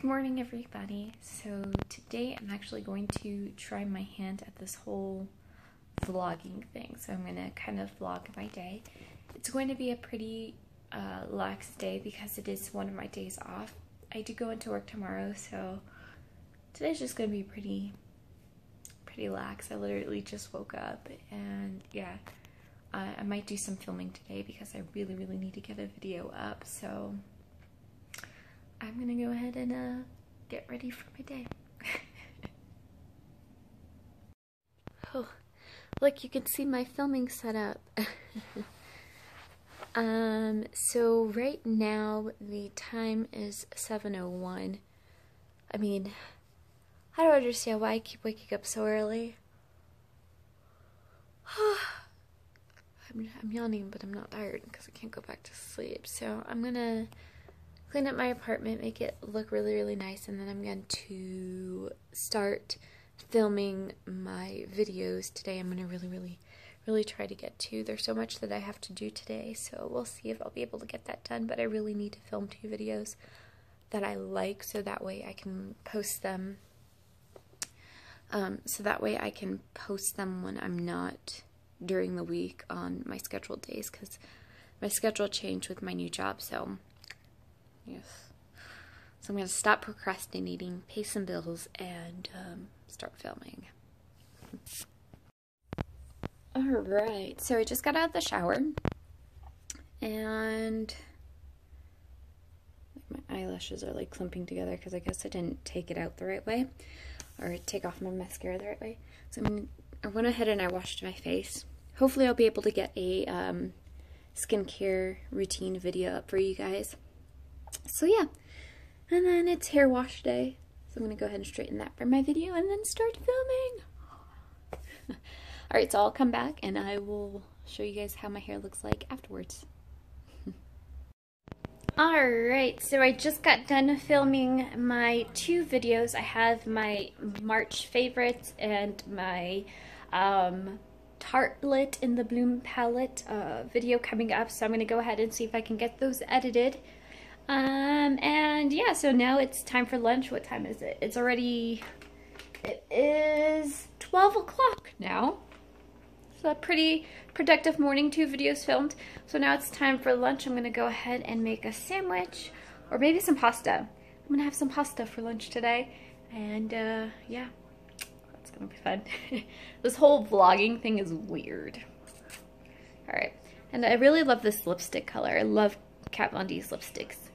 Good morning, everybody. So today I'm actually going to try my hand at this whole vlogging thing. So I'm going to kind of vlog my day. It's going to be a pretty uh, lax day because it is one of my days off. I do go into work tomorrow, so today's just going to be pretty, pretty lax. I literally just woke up and yeah, uh, I might do some filming today because I really, really need to get a video up. So I'm gonna go ahead and uh, get ready for my day. oh, look, you can see my filming setup. um, so right now the time is 7.01. I mean, I don't understand why I keep waking up so early. I'm, I'm yawning, but I'm not tired because I can't go back to sleep. So I'm gonna clean up my apartment, make it look really, really nice, and then I'm going to start filming my videos today. I'm going to really, really, really try to get to. There's so much that I have to do today, so we'll see if I'll be able to get that done, but I really need to film two videos that I like so that way I can post them. Um, so that way I can post them when I'm not during the week on my scheduled days because my schedule changed with my new job, so Yes. So I'm going to stop procrastinating, pay some bills, and um, start filming. Alright, so I just got out of the shower. And my eyelashes are like clumping together because I guess I didn't take it out the right way. Or take off my mascara the right way. So I'm, I went ahead and I washed my face. Hopefully I'll be able to get a um, skincare routine video up for you guys. So yeah, and then it's hair wash day. So I'm to go ahead and straighten that for my video and then start filming. Alright, so I'll come back and I will show you guys how my hair looks like afterwards. Alright, so I just got done filming my two videos. I have my March favorites and my um, Tartelette in the Bloom palette uh, video coming up. So I'm going to go ahead and see if I can get those edited. Um, and yeah, so now it's time for lunch. What time is it? It's already, it is 12 o'clock now. So a pretty productive morning, two videos filmed. So now it's time for lunch. I'm gonna go ahead and make a sandwich or maybe some pasta. I'm gonna have some pasta for lunch today. And uh, yeah, that's gonna be fun. this whole vlogging thing is weird. All right, and I really love this lipstick color. I love Kat Von D's lipsticks.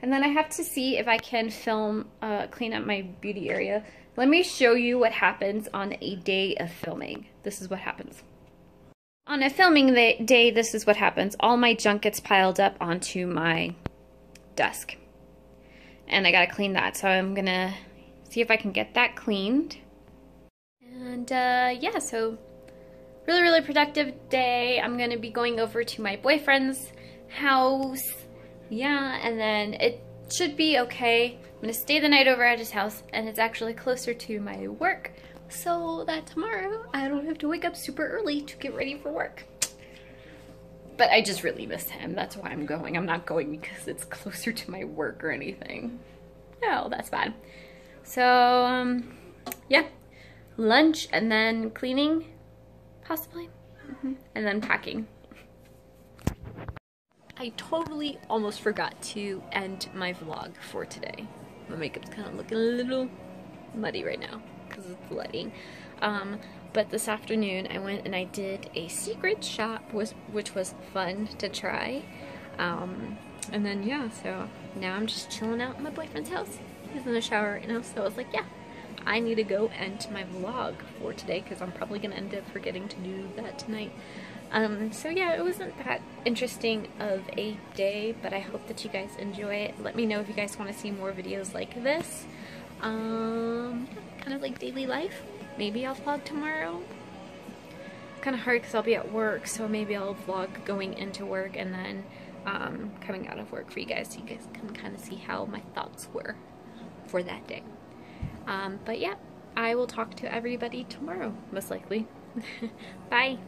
And then I have to see if I can film, uh, clean up my beauty area. Let me show you what happens on a day of filming. This is what happens. On a filming day, this is what happens. All my junk gets piled up onto my desk. And I gotta clean that, so I'm gonna see if I can get that cleaned. And uh, yeah, so really, really productive day. I'm gonna be going over to my boyfriend's house. Yeah, and then it should be okay. I'm gonna stay the night over at his house and it's actually closer to my work so that tomorrow I don't have to wake up super early to get ready for work. But I just really miss him. That's why I'm going. I'm not going because it's closer to my work or anything. No, that's bad. So, um, yeah, lunch and then cleaning, possibly, mm -hmm. and then packing. I totally almost forgot to end my vlog for today. My makeup's kind of looking a little muddy right now because it's lighting. Um, but this afternoon I went and I did a secret shop, which was fun to try. Um, and then yeah, so now I'm just chilling out in my boyfriend's house. He's in the shower right now, so I was like, yeah, I need to go end my vlog for today because I'm probably going to end up forgetting to do that tonight. Um, so yeah, it wasn't that interesting of a day, but I hope that you guys enjoy it. Let me know if you guys want to see more videos like this. Um, kind of like daily life. Maybe I'll vlog tomorrow. Kind of hard because I'll be at work, so maybe I'll vlog going into work and then um, coming out of work for you guys so you guys can kind of see how my thoughts were for that day. Um, but yeah, I will talk to everybody tomorrow, most likely. Bye.